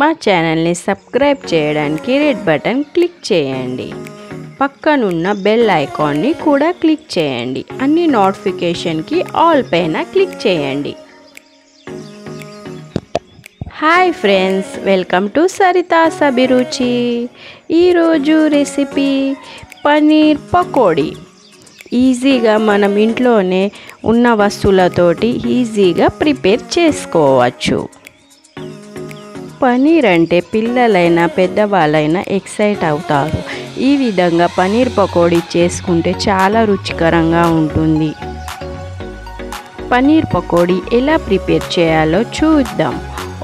మా ఛానల్ని సబ్స్క్రైబ్ చేయడానికి రెడ్ బటన్ క్లిక్ చేయండి. పక్కనున్న బెల్ ఐకాన్ని కూడా క్లిక్ చేయండి. అన్ని నోటిఫికేషన్కి ఆల్ పైన క్లిక్ చేయండి. Hi friends welcome to Sarita's Abhiruchi ఈరోజు రెసిపీ పనీర్ పకోడీ. ఈజీగా మనం ఇంట్లోనే ఉన్న వస్తువులతోటి ఈజీగా ప్రిపేర్ చేసుకోవచ్చు. పనీర్ అంటే పిల్లలైనా పెద్దవాళ్ళైనా ఎక్సైట్ అవుతారు. ఈ విధంగా పనీర్ పకోడీ చేసుకుంటే చాలా రుచికరంగా ఉంటుంది. పనీర్ పకోడీ ఎలా ప్రిపేర్ చేయాలో చూద్దాం.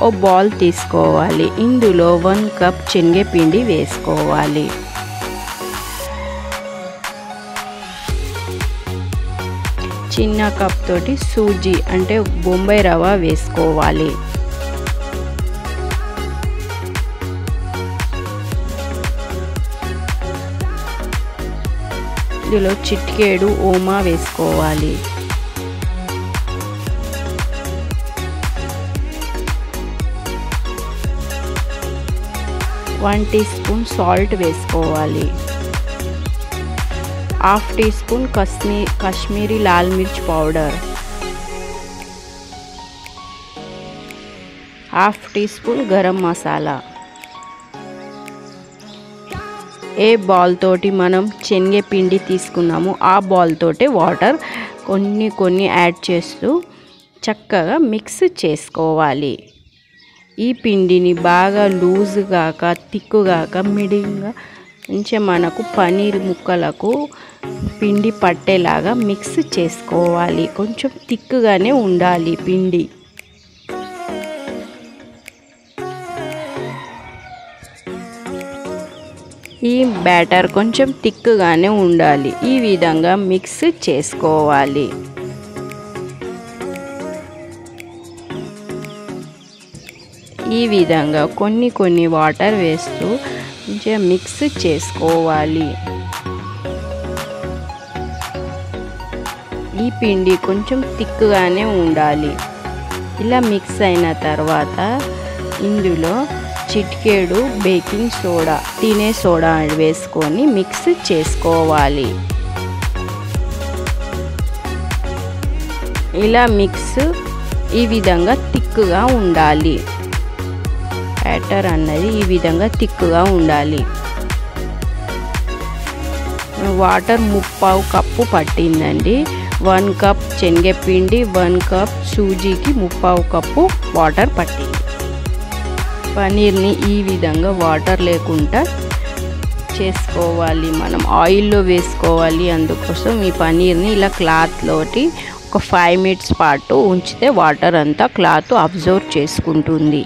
ఓ బాల్ తీసుకోవాలి. ఇందులో వన్ కప్ శనగపిండి వేసుకోవాలి. చిన్న కప్ తోటి సూజీ అంటే బొంబాయి రవ్వ వేసుకోవాలి. ఇందులో చిటికేడు ఓమా వేసుకోవాలి. వన్ టీ స్పూన్ సాల్ట్ వేసుకోవాలి. హాఫ్ టీ స్పూన్ కశ్మీ కాశ్మీరీ లాల్ mirch powder. Half teaspoon garam masala. ఏ బాల్ తోటి మనం శనగపిండి తీసుకున్నామో ఆ బాల్ తోటే వాటర్ కొన్ని కొన్ని యాడ్ చేస్తూ చక్కగా మిక్స్ చేసుకోవాలి. ఈ పిండిని బాగా లూజ్ కాక తిక్కుగాక మిడిగా కొంచెం మనకు పనీర్ ముక్కలకు పిండి పట్టేలాగా మిక్స్ చేసుకోవాలి. కొంచెం తిక్కుగానే ఉండాలి పిండి. ఈ బ్యాటర్ కొంచెం థిక్గానే ఉండాలి. ఈ విధంగా మిక్స్ చేసుకోవాలి. ఈ విధంగా కొన్ని కొన్ని వాటర్ వేస్తూ కొంచెం మిక్స్ చేసుకోవాలి. ఈ పిండి కొంచెం థిక్గానే ఉండాలి. ఇలా మిక్స్ అయిన తర్వాత ఇందులో చిటికేడు బేకింగ్ సోడా తినే సోడా వేసుకొని మిక్స్ చేసుకోవాలి. ఇలా మిక్స్ ఈ విధంగా తిక్కుగా ఉండాలి. బ్యాటర్ అన్నది ఈ విధంగా తిక్కుగా ఉండాలి. వాటర్ ముప్పావు కప్పు పట్టిందండి. వన్ కప్ శనగపిండి వన్ కప్ సూజీకి ముప్పావు కప్పు వాటర్ పట్టింది. పనీర్ని ఈ విధంగా వాటర్ లేకుండా చేసుకోవాలి. మనం ఆయిల్లో వేసుకోవాలి. అందుకోసం ఈ పనీర్ని ఇలా క్లాత్లోటి ఒక ఫైవ్ మినిట్స్ పాటు ఉంచితే వాటర్ అంతా క్లాత్ అబ్జర్వ్ చేసుకుంటుంది.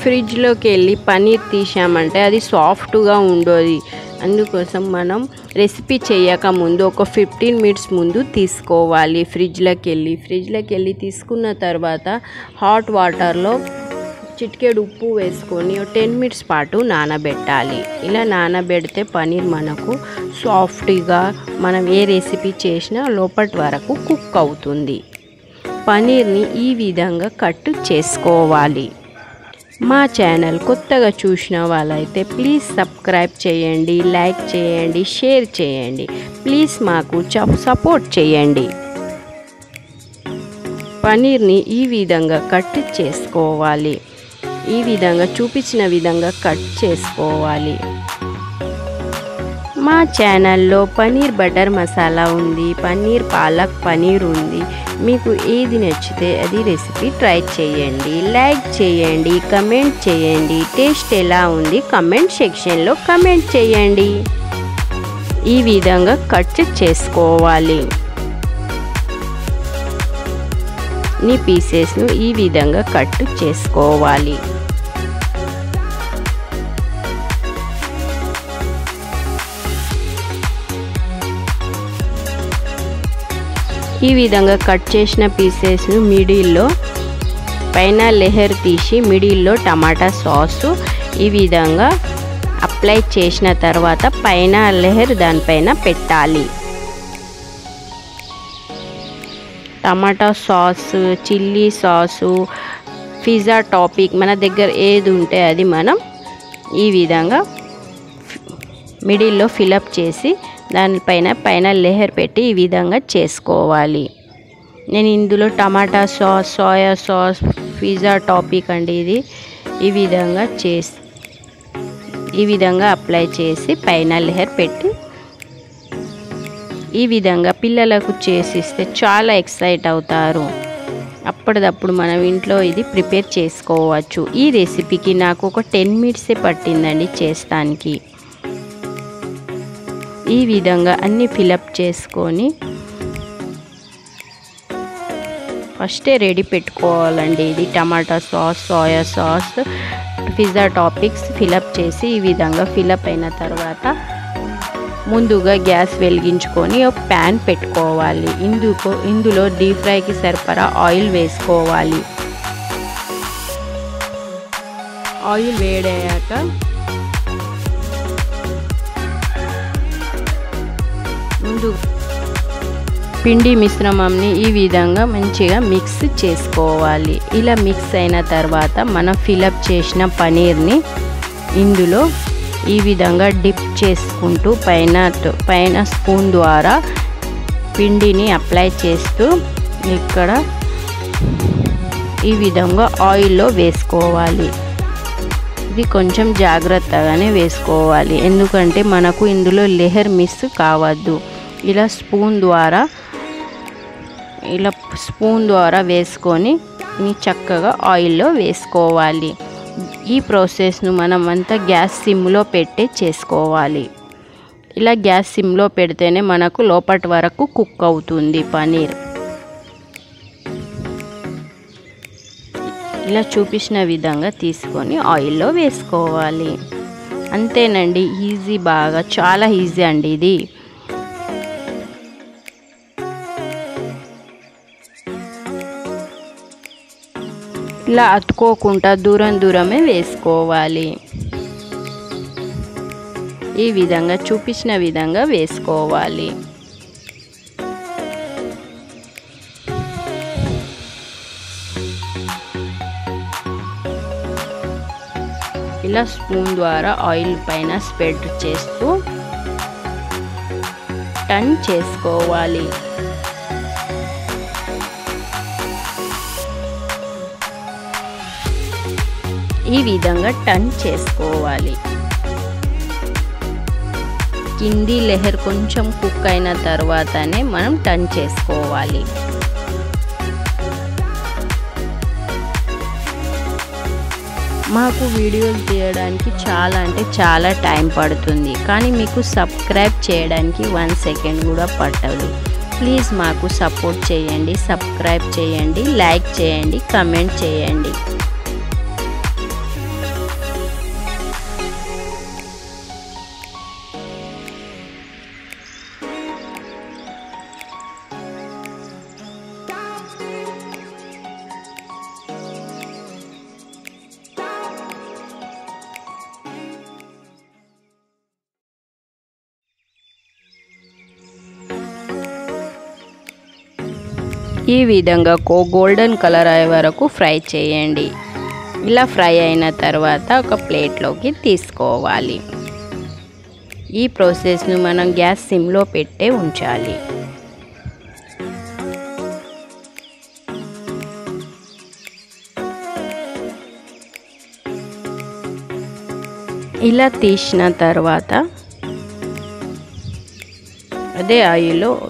ఫ్రిడ్జ్లోకి వెళ్ళి పనీర్ తీసామంటే అది సాఫ్ట్గా ఉండదు. అందుకోసం మనం రెసిపీ చేయక ముందు ఒక ఫిఫ్టీన్ మినిట్స్ ముందు తీసుకోవాలి. ఫ్రిడ్జ్లోకి వెళ్ళి ఫ్రిడ్జ్లోకి వెళ్ళి తీసుకున్న తర్వాత హాట్ వాటర్లో చిటికెడు ఉప్పు వేసుకొని టెన్ మినిట్స్ పాటు నానబెట్టాలి. ఇలా నానబెడితే పనీర్ మనకు సాఫ్ట్గా మనం ఏ రెసిపీ చేసినా లోపటి వరకు కుక్ అవుతుంది. పనీర్ని ఈ విధంగా కట్ చేసుకోవాలి. మా ఛానల్ కొత్తగా చూసిన వాళ్ళైతే ప్లీజ్ సబ్స్క్రైబ్ చేయండి లైక్ చేయండి షేర్ చేయండి. ప్లీజ్ మాకు సపోర్ట్ చేయండి. పనీర్ని ఈ విధంగా కట్ చేసుకోవాలి. ఈ విధంగా చూపించిన విధంగా కట్ చేసుకోవాలి. మా ఛానల్లో పనీర్ బటర్ మసాలా ఉంది పన్నీర్ పాలక్ పనీర్ ఉంది. మీకు ఏది నచ్చితే అది రెసిపీ ట్రై చేయండి. లైక్ చేయండి కమెంట్ చేయండి. టేస్ట్ ఎలా ఉంది కమెంట్ సెక్షన్లో కమెంట్ చేయండి. ఈ విధంగా కట్ చేసుకోవాలి. నీ పీసెస్ను ఈ విధంగా కట్ చేసుకోవాలి. ఈ విధంగా కట్ చేసిన పీసెస్ను మిడిల్లో పైన లెహర్ తీసి మిడిల్లో టమాటా సాసు ఈ విధంగా అప్లై చేసిన తర్వాత పైన లెహర్ దానిపైన పెట్టాలి. Tomato sauce chilli sauce pizza topping మన దగ్గర ఏది ఉంటే అది మనం ఈ విధంగా మిడిల్లో ఫిలప్ చేసి దానిపైన పైన లెహర్ పెట్టి ఈ విధంగా చేసుకోవాలి. నేను ఇందులో tomato sauce soya sauce pizza topping అండి ఇది. ఈ విధంగా చేసి ఈ విధంగా అప్లై చేసి పైన లెహర్ పెట్టి ఈ విధంగా పిల్లలకు చేసిస్తే చాలా ఎక్సైట్ అవుతారు. అప్పటిదప్పుడు మనం ఇంట్లో ఇది ప్రిపేర్ చేసుకోవచ్చు. ఈ రెసిపీకి నాకు ఒక టెన్ మినిట్సే పట్టిందండి చేస్తానికి. ఈ విధంగా అన్నీ ఫిలప్ చేసుకొని ఫస్టే రెడీ పెట్టుకోవాలండి ఇది. Tomato sauce soya sauce pizza toppings fill up చేసి ఈ విధంగా ఫిలప్ అయిన తర్వాత ముందుగా గ్యాస్ వెలిగించుకొని ఒక ప్యాన్ పెట్టుకోవాలి. ఇందుకు ఇందులో డీప్ ఫ్రైకి సరిపడా ఆయిల్ వేసుకోవాలి. ఆయిల్ వేడయ్యాక ముందు పిండి మిశ్రమంని ఈ విధంగా మంచిగా మిక్స్ చేసుకోవాలి. ఇలా మిక్స్ అయిన తర్వాత మనం ఫిలప్ చేసిన పనీర్ని ఇందులో ఈ విధంగా డిప్ చేసుకుంటూ పైన పైన స్పూన్ ద్వారా పిండిని అప్లై చేస్తూ ఇక్కడ ఈ విధంగా ఆయిల్లో వేసుకోవాలి. ఇది కొంచెం జాగ్రత్తగానే వేసుకోవాలి. ఎందుకంటే మనకు ఇందులో లెహర్ మిస్ కావద్దు. ఇలా స్పూన్ ద్వారా ఇలా స్పూన్ ద్వారా వేసుకొని చక్కగా ఆయిల్లో వేసుకోవాలి. ఈ ప్రాసెస్ను మనం అంతా గ్యాస్ సిమ్లో పెట్టే చేసుకోవాలి. ఇలా గ్యాస్ సిమ్లో పెడితేనే మనకు లోపటి వరకు కుక్ అవుతుంది పనీర్. ఇలా చూపించిన విధంగా తీసుకొని ఆయిల్లో వేసుకోవాలి. అంతేనండి ఈజీ బాగా చాలా ఈజీ అండి ఇది. ఇలా అతుకోకుండా దూరం దూరమే వేసుకోవాలి. ఈ విధంగా చూపించిన విధంగా వేసుకోవాలి. ఇలా స్పూన్ ద్వారా ఆయిల్ పైన స్ప్రెడ్ చేస్తూ టర్న్ చేసుకోవాలి. ఈ విధంగా టర్న్ చేసుకోవాలి. కింది లెహర్ కొంచెం కుక్ అయిన తర్వాతనే మనం టర్న్ చేసుకోవాలి. మాకు వీడియోలు తీయడానికి చాలా అంటే చాలా టైం పడుతుంది. కానీ మీకు సబ్స్క్రైబ్ చేయడానికి వన్ సెకండ్ కూడా పట్టదు. ప్లీజ్ మాకు సపోర్ట్ చేయండి సబ్స్క్రైబ్ చేయండి లైక్ చేయండి కమెంట్ చేయండి. ఈ విధంగా కో గోల్డెన్ కలర్ అయ్యే వరకు ఫ్రై చేయండి. ఇలా ఫ్రై అయిన తర్వాత ఒక ప్లేట్లోకి తీసుకోవాలి. ఈ ప్రాసెస్ను మనం గ్యాస్ సిమ్లో పెట్టే ఉంచాలి. ఇలా తీసిన తర్వాత అదే ఆయిల్లో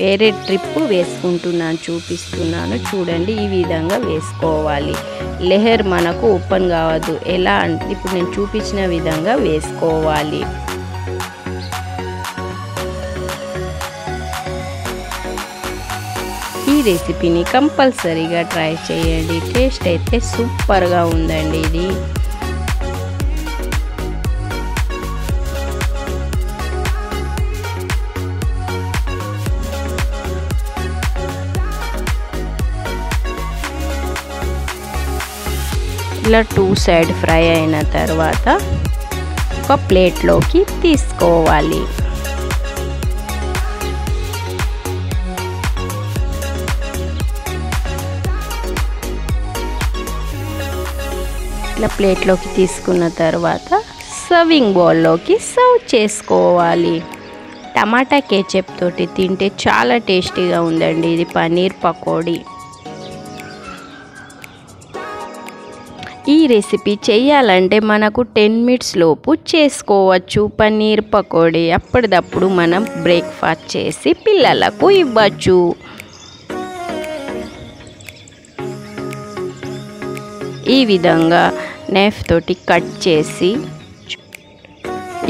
వేరే ట్రిప్ వేసుకుంటున్నాను చూపిస్తున్నాను. చూడండి ఈ విధంగా వేసుకోవాలి. లెహర్ మనకు ఓపెన్ కావద్దు. ఎలా అంటే ఇప్పుడు నేను చూపించిన విధంగా వేసుకోవాలి. ఈ రెసిపీని కంపల్సరీగా ట్రై చేయండి. టేస్ట్ అయితే సూపర్గా ఉందండి ఇది. ఇలా టూ సైడ్ ఫ్రై అయిన తర్వాత ఒక ప్లేట్లోకి తీసుకోవాలి. ఇట్లా ప్లేట్లోకి తీసుకున్న తర్వాత సర్వింగ్ బౌల్లోకి సర్వ్ చేసుకోవాలి. టమాటా కేచప్ తోటి తింటే చాలా టేస్టీగా ఉందండి. ఇది పన్నీర్ పకోడీ. ఈ రెసిపీ చేయాలంటే మనకు టెన్ మినిట్స్ లోపు చేసుకోవచ్చు. పన్నీర్ పకోడీ అప్పటిదప్పుడు మనం బ్రేక్ఫాస్ట్ చేసి పిల్లలకు ఇవ్వచ్చు. ఈ విధంగా నైఫ్ తోటి కట్ చేసి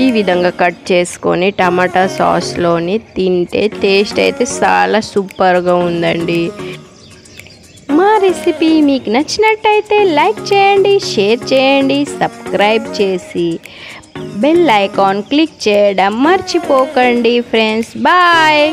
ఈ విధంగా కట్ చేసుకొని టమాటా సాస్లోని తింటే టేస్ట్ అయితే చాలా సూపర్గా ఉందండి. రెసిపీ మీకు నచ్చినట్టయితే లైక్ చేయండి షేర్ చేయండి సబ్స్క్రైబ్ చేసి బెల్ ఐకాన్ క్లిక్ చేయడం మర్చిపోకండి ఫ్రెండ్స్. బాయ్.